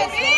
¡Ay,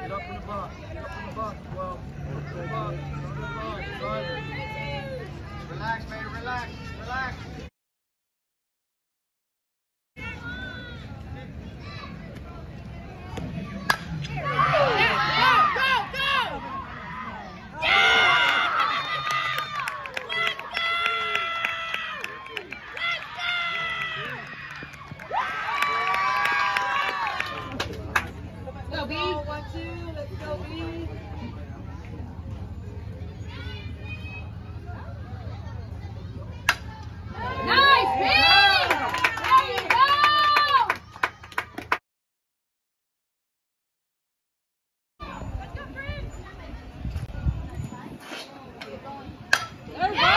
Get up in the box. Get up in the box. Well, in the box. In the box. Driver. Relax, baby, relax, relax. Go, B. One, two. Let's go, B. Nice, B. There you go. There you go.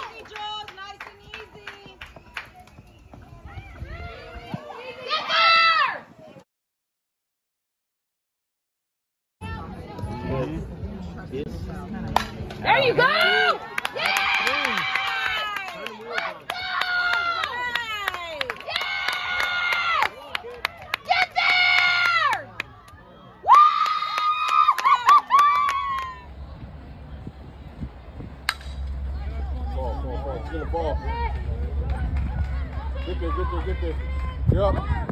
Easy, Jules. Nice and easy. Get there! There you go! Yes! Let's go! Yes! Get there! Woo! Ball, ball, ball. Get the ball. Get there, get there, get there. You're up.